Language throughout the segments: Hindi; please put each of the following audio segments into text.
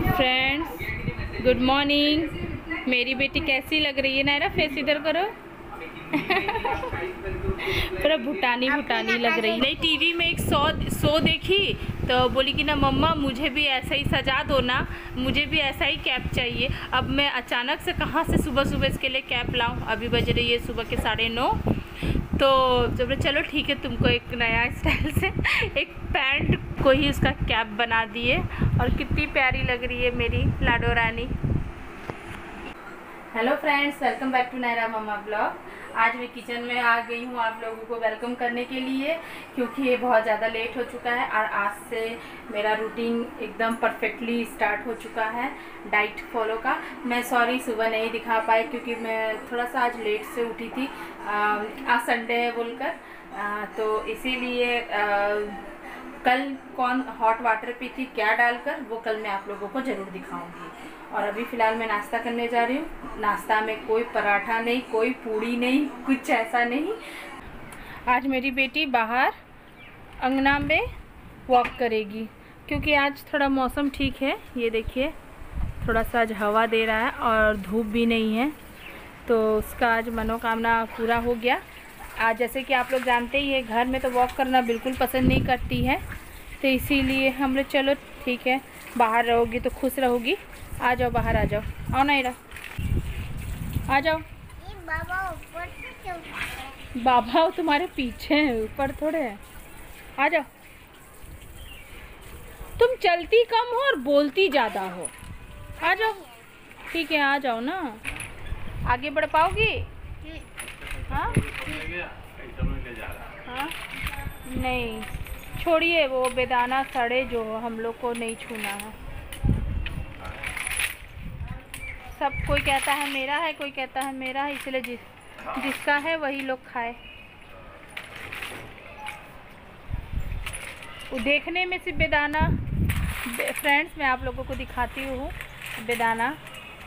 फ्रेंड्स गुड मॉर्निंग मेरी बेटी कैसी लग रही है? नायरा फेस इधर करो। पूरा भूटानी भूटानी लग रही। नहीं टीवी में एक सौ शो देखी तो बोली कि ना, मम्मा, मुझे भी ऐसा ही सजा दो ना। मुझे भी ऐसा ही कैप चाहिए। अब मैं अचानक से कहाँ से सुबह सुबह इसके लिए कैप लाऊं? अभी बज रही है सुबह के साढ़े नौ। तो जब चलो ठीक है, तुमको एक नया स्टाइल से एक पैंट को ही उसका कैप बना दिए और कितनी प्यारी लग रही है मेरी लाडो रानी। Hello friends welcome back to Naira mamma blog आज मैं किचन में आ गई हूँ आप लोगों को वेलकम करने के लिए, क्योंकि ये बहुत ज़्यादा लेट हो चुका है और आज से मेरा रूटीन एकदम परफेक्टली स्टार्ट हो चुका है डाइट फॉलो का। मैं सॉरी सुबह नहीं दिखा पाई, क्योंकि मैं थोड़ा सा आज लेट से उठी थी आज संडे है बोलकर। तो इसीलिए कल कौन हॉट वाटर पी थी, क्या डालकर, वो कल मैं आप लोगों को ज़रूर दिखाऊँगी। और अभी फ़िलहाल मैं नाश्ता करने जा रही हूँ। नाश्ता में कोई पराठा नहीं, कोई पूड़ी नहीं, कुछ ऐसा नहीं। आज मेरी बेटी बाहर अंगना में वॉक करेगी, क्योंकि आज थोड़ा मौसम ठीक है। ये देखिए, थोड़ा सा आज हवा दे रहा है और धूप भी नहीं है तो उसका आज मनोकामना पूरा हो गया। आज जैसे कि आप लोग जानते ही है घर में तो वॉक करना बिल्कुल पसंद नहीं करती है तो इसीलिए हम लोग, चलो ठीक है, बाहर रहोगी तो खुश रहोगी। आ जाओ बाहर आ जाओ। आओ ना इरा आ जाओ। बाबा तुम्हारे पीछे हैं, ऊपर थोड़े हैं। आ जाओ। तुम चलती कम हो और बोलती ज़्यादा हो। आ जाओ। ठीक है, आ जाओ ना। आगे बढ़ पाओगी? हाँ? हाँ? नहीं। छोड़िए, वो बेदाना सड़े जो हम लोग को नहीं छूना है। सब कोई कहता है मेरा है कोई कहता है मेरा है इसलिए जिस जिसका है वही लोग खाए। वो देखने में सिर्फ़ बेदाना फ्रेंड्स मैं आप लोगों को दिखाती हूँ। बेदाना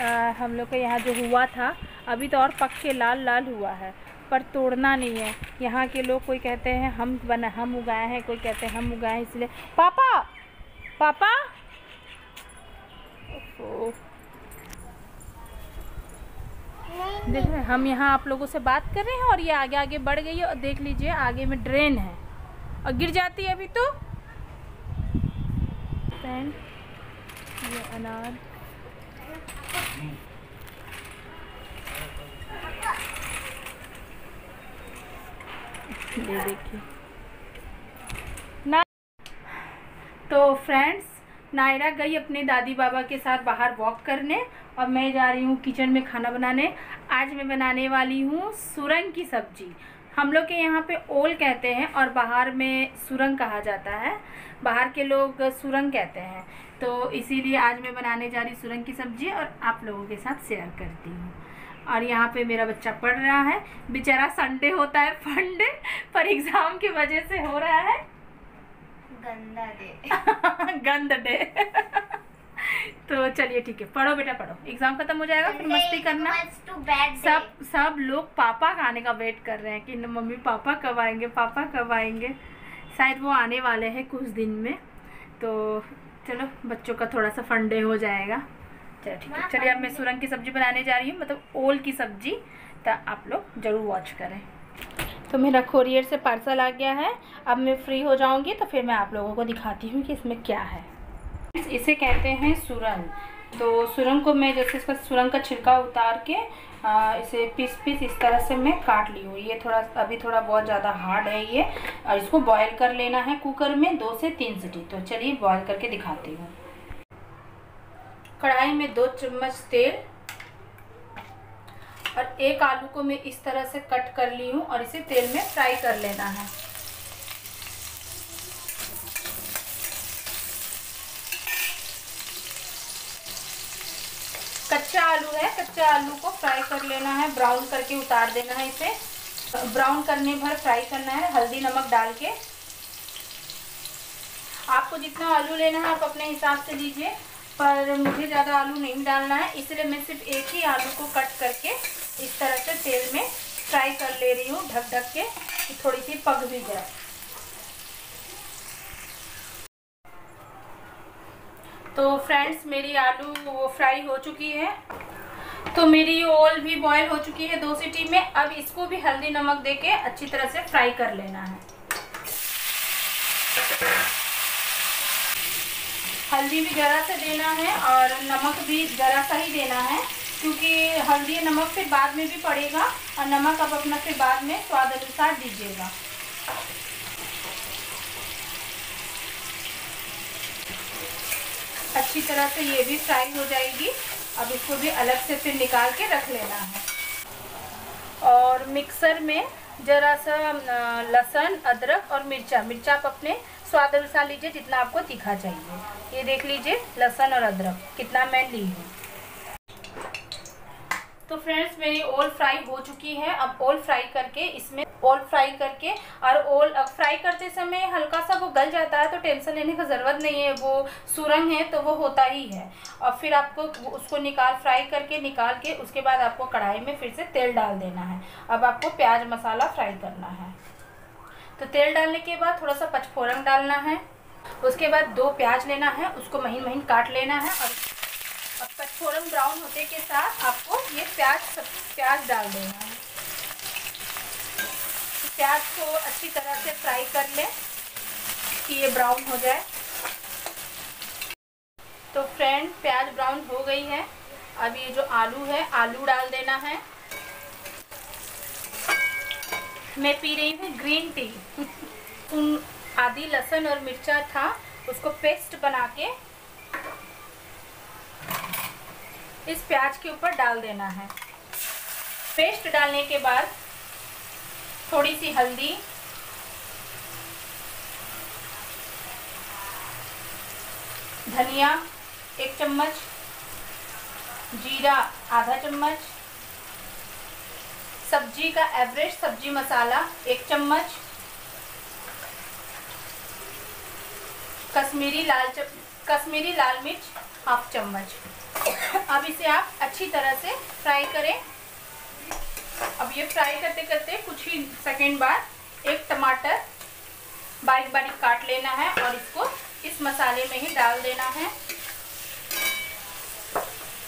आ, हम लोग के यहाँ जो हुआ था अभी तो और पक के लाल लाल हुआ है पर तोड़ना नहीं है। यहाँ के लोग कोई कहते हैं हम बना हम उगाए हैं। कोई कहते हैं हम उगाए हैं। इसलिए पापा पापा! देख रहे हम यहाँ आप लोगों से बात कर रहे हैं और ये आगे आगे बढ़ गई है और देख लीजिए आगे में ड्रेन है। और गिर जाती है अभी तो। ये अनार। देखिए। ना तो फ्रेंड्स नायरा गई अपने दादी बाबा के साथ बाहर वॉक करने और मैं जा रही हूँ किचन में खाना बनाने। आज मैं बनाने वाली हूँ सुरंग की सब्ज़ी। हम लोग के यहाँ पे ओल कहते हैं और बाहर में सुरंग कहा जाता है। बाहर के लोग सुरंग कहते हैं। तो इसीलिए आज मैं बनाने जा रही सुरंग की सब्ज़ी और आप लोगों के साथ शेयर करती हूँ। और यहाँ पे मेरा बच्चा पढ़ रहा है। बेचारा संडे होता है फंडे पर एग्ज़ाम की वजह से हो रहा है। गंदा डे गंद डे तो चलिए ठीक है पढ़ो बेटा पढ़ो। एग्ज़ाम खत्म हो जाएगा फिर मस्ती करना। सब सब लोग पापा का आने का वेट कर रहे हैं कि मम्मी पापा कब आएँगे पापा कब आएँगे। शायद वो आने वाले हैं कुछ दिन में। तो चलो बच्चों का थोड़ा सा फंडे हो जाएगा। चलो ठीक है। चलिए अब मैं सुरंग की सब्ज़ी बनाने जा रही हूँ मतलब ओल की सब्ज़ी तो आप लोग ज़रूर वॉच करें। तो मेरा कोरियर से पार्सल आ गया है। अब मैं फ्री हो जाऊँगी तो फिर मैं आप लोगों को दिखाती हूँ कि इसमें क्या है। इसे कहते हैं सुरंग। तो सुरंग को मैं जैसे इसका सुरंग का छिलका उतार के आ, इसे पीस पीस इस तरह से मैं काट ली हूँ। ये थोड़ा अभी थोड़ा बहुत ज़्यादा हार्ड है ये। और इसको बॉईल कर लेना है कुकर में दो से तीन सीटी। तो चलिए बॉईल करके दिखाती हूँ। कढ़ाई में दो चम्मच तेल और एक आलू को मैं इस तरह से कट कर ली हूँ और इसे तेल में फ्राई कर लेना है। कच्चा आलू है, कच्चा आलू को फ्राई कर लेना है, ब्राउन करके उतार देना है इसे। ब्राउन करने भर फ्राई करना है, हल्दी नमक डाल के। आपको जितना आलू लेना है आप अपने हिसाब से लीजिए, पर मुझे ज़्यादा आलू नहीं डालना है, इसलिए मैं सिर्फ़ एक ही आलू को कट करके इस तरह से तेल में फ्राई कर ले रही हूँ, ढक ढक के, कि थोड़ी सी पक भी जाए। तो फ्रेंड्स मेरी आलू वो फ्राई हो चुकी है। तो मेरी ओल भी बॉईल हो चुकी है दो सीटी में। अब इसको भी हल्दी नमक देके अच्छी तरह से फ्राई कर लेना है। हल्दी भी ज़रा सा देना है और नमक भी ज़रा सा ही देना है। क्योंकि हल्दी नमक फिर बाद में भी पड़ेगा और नमक आप अपना फिर बाद में स्वाद अनुसार दीजिएगा। अच्छी तरह से ये भी फ्राई हो जाएगी। अब इसको भी अलग से फिर निकाल के रख लेना है। और मिक्सर में ज़रा सा लहसुन, अदरक और मिर्चा। मिर्चा आप अपने स्वाद अनुसार लीजिए जितना आपको तीखा चाहिए। ये देख लीजिए, लहसुन और अदरक। कितना मैं ली हूँ। तो फ्रेंड्स मेरी ओल फ्राई हो चुकी है। अब ओल फ्राई करके इसमें ओल फ्राई करके और ओल फ्राई करते समय हल्का सा वो गल जाता है तो टेंशन लेने की ज़रूरत नहीं है। वो सुरंग है तो वो होता ही है। और फिर आपको उसको निकाल, फ्राई करके निकाल के उसके बाद आपको कढ़ाई में फिर से तेल डाल देना है। अब आपको प्याज मसाला फ्राई करना है। तो तेल डालने के बाद थोड़ा सा पचफोरन डालना है। उसके बाद दो प्याज लेना है, उसको महीन महीन काट लेना है और अब पचफोरन ब्राउन होते के साथ आपको ये प्याज सब, प्याज डाल देना है। प्याज को अच्छी तरह से फ्राई कर लें, कि ये ब्राउन हो जाए। तो फ्रेंड प्याज ब्राउन हो गई है। अब ये जो आलू है, आलू डाल देना है। मैं पी रही हूँ ग्रीन टी उन आदि लहसुन और मिर्चा था, उसको पेस्ट बना के इस प्याज के ऊपर डाल देना है। पेस्ट डालने के बाद थोड़ी सी हल्दी। धनिया, एक चम्मच। जीरा, आधा चम्मच। सब्ज़ी का एवरेज सब्ज़ी मसाला, एक चम्मच। कश्मीरी लाल कश्मीरी लाल मिर्च। हाफ़ चम्मच। अब इसे आप अच्छी तरह से फ्राई करें। अब ये फ्राई करते करते कुछ ही सेकंड बाद एक टमाटर बारीक बारीक काट लेना है और इसको इस मसाले में ही डाल देना है।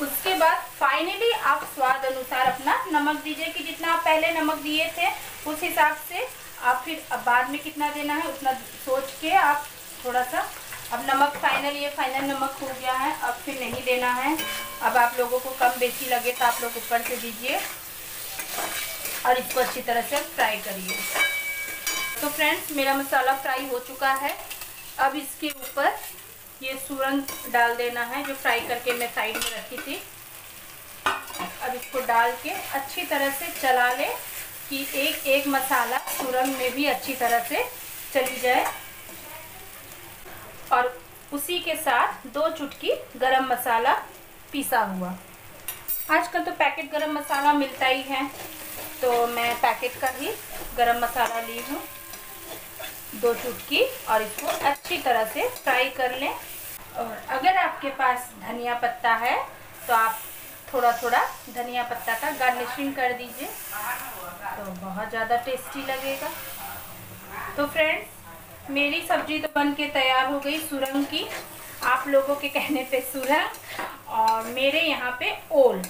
उसके बाद फाइनली आप स्वाद अनुसार अपना नमक दीजिए कि जितना आप पहले नमक दिए थे, उस हिसाब से आप फिर अब बाद में कितना देना है उतना सोच के आप थोड़ा सा अब नमक फाइनल ये फाइनल नमक हो गया है, अब फिर नहीं देना है। अब आप लोगों को कम बेची लगे तो आप लोग ऊपर से दीजिए और इसको अच्छी तरह से फ्राई करिए। तो फ्रेंड्स मेरा मसाला फ्राई हो चुका है। अब इसके ऊपर ये सूरन डाल देना है, जो फ्राई करके मैं साइड में रखी थी। अब इसको डाल के अच्छी तरह से चला ले कि एक एक मसाला सूरन में भी अच्छी तरह से चली जाए। और उसी के साथ दो चुटकी गरम मसाला पीसा हुआ। आजकल तो पैकेट गरम मसाला मिलता ही है तो मैं पैकेट का ही गरम मसाला ली हूँ। दो चुटकी और इसको अच्छी तरह से फ्राई कर लें। और अगर आपके पास धनिया पत्ता है तो आप थोड़ा थोड़ा धनिया पत्ता का गार्निशिंग कर दीजिए तो बहुत ज़्यादा टेस्टी लगेगा। तो फ्रेंड्स मेरी सब्ज़ी तो बन के तैयार हो गई सुरंग की। आप लोगों के कहने पे सुरंग और मेरे यहाँ पे ओल।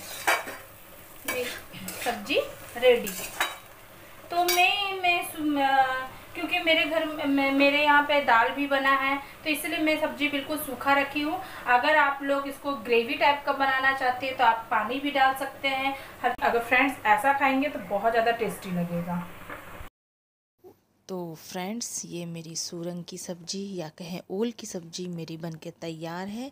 सब्ज़ी रेडी तो मैं मैं क्योंकि मेरे घर, में, मेरे यहाँ पे दाल भी बना है तो इसलिए मैं सब्ज़ी बिल्कुल सूखा रखी हूँ। अगर आप लोग इसको ग्रेवी टाइप का बनाना चाहते हैं तो आप पानी भी डाल सकते हैं। अगर फ्रेंड्स ऐसा खाएँगे तो बहुत ज़्यादा टेस्टी लगेगा। तो फ्रेंड्स ये मेरी सूरंग की सब्ज़ी या कहें ओल की सब्ज़ी मेरी बनके तैयार है।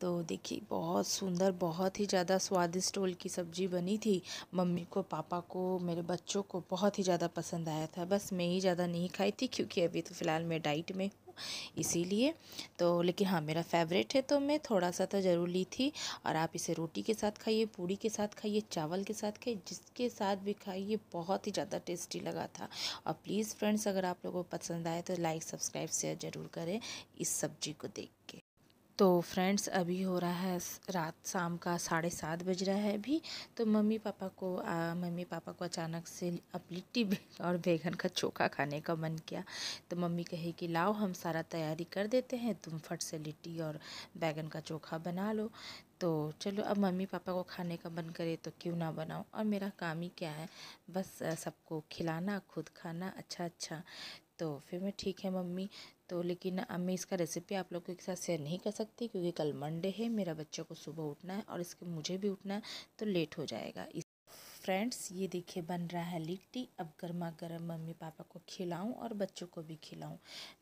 तो देखिए, बहुत सुंदर, बहुत ही ज़्यादा स्वादिष्ट ओल की सब्ज़ी बनी थी। मम्मी को, पापा को, मेरे बच्चों को बहुत ही ज़्यादा पसंद आया था। बस मैं ही ज़्यादा नहीं खाई थी क्योंकि अभी तो फ़िलहाल मैं डाइट में इसीलिए। तो लेकिन हाँ मेरा फेवरेट है तो मैं थोड़ा सा तो ज़रूर ली थी। और आप इसे रोटी के साथ खाइए, पूड़ी के साथ खाइए, चावल के साथ खाइए, जिसके साथ भी खाइए, बहुत ही ज़्यादा टेस्टी लगा था। और प्लीज़ फ्रेंड्स अगर आप लोगों को पसंद आए तो लाइक सब्सक्राइब शेयर ज़रूर करें इस सब्ज़ी को देख के। तो फ्रेंड्स अभी हो रहा है रात शाम का साढ़े सात बज रहा है अभी। तो मम्मी पापा को आ, मम्मी पापा को अचानक से अब लिट्टी और बैगन का चोखा खाने का मन किया। तो मम्मी कहे कि लाओ हम सारा तैयारी कर देते हैं तुम फट से लिट्टी और बैगन का चोखा बना लो। तो चलो अब मम्मी पापा को खाने का मन करे तो क्यों ना बनाऊँ? और मेरा काम ही क्या है? बस सबको खिलाना खुद खाना अच्छा अच्छा। तो फिर मैं ठीक है मम्मी। तो लेकिन अब मैं इसका रेसिपी आप लोगों के साथ शेयर नहीं कर सकती क्योंकि कल मंडे है, मेरा बच्चों को सुबह उठना है और इसके मुझे भी उठना है तो लेट हो जाएगा। फ्रेंड्स ये देखिए बन रहा है लिट्टी। अब गर्मा गर्म मम्मी पापा को खिलाऊं और बच्चों को भी खिलाऊं।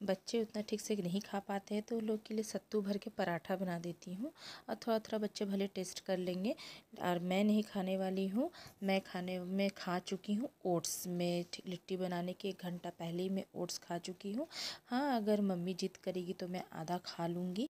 बच्चे उतना ठीक से नहीं खा पाते हैं तो उन लोग के लिए सत्तू भर के पराठा बना देती हूँ और थोड़ा थोड़ा बच्चे भले टेस्ट कर लेंगे। और मैं नहीं खाने वाली हूँ, मैं खाने, में खा चुकी हूँ ओट्स। में लिट्टी बनाने के एक घंटा पहले ही मैं ओट्स खा चुकी हूँ। हाँ अगर मम्मी जिद करेगी तो मैं आधा खा लूँगी।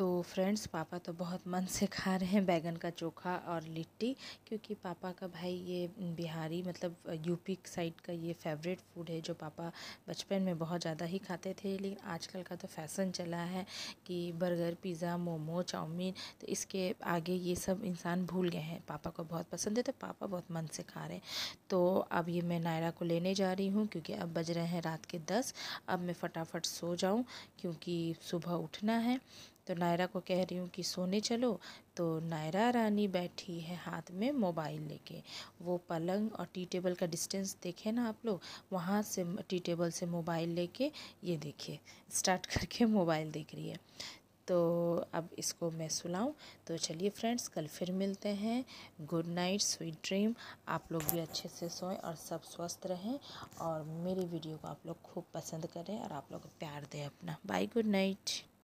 तो फ्रेंड्स पापा तो बहुत मन से खा रहे हैं बैगन का चोखा और लिट्टी, क्योंकि पापा का भाई ये बिहारी मतलब यूपी साइड का ये फेवरेट फ़ूड है, जो पापा बचपन में बहुत ज़्यादा ही खाते थे। लेकिन आजकल का तो फ़ैशन चला है कि बर्गर पिज़्ज़ा मोमो, चाउमीन तो इसके आगे ये सब इंसान भूल गए हैं। पापा को बहुत पसंद है तो पापा बहुत मन से खा रहे हैं। तो अब ये मैं नायरा को लेने जा रही हूँ, क्योंकि अब बज रहे हैं रात के दस। अब मैं फटाफट सो जाऊँ, क्योंकि सुबह उठना है। तो नायरा को कह रही हूँ कि सोने चलो। तो नायरा रानी बैठी है हाथ में मोबाइल लेके। वो पलंग और टी टेबल का डिस्टेंस देखे ना आप लोग, वहाँ से टी टेबल से मोबाइल लेके ये देखिए स्टार्ट करके मोबाइल देख रही है। तो अब इसको मैं सुलाऊं। तो चलिए फ्रेंड्स, कल फिर मिलते हैं। Good night, sweet dream. आप लोग भी अच्छे से सोएँ और सब स्वस्थ रहें। और मेरी वीडियो को आप लोग खूब पसंद करें और आप लोग प्यार दें अपना। Bye, good night.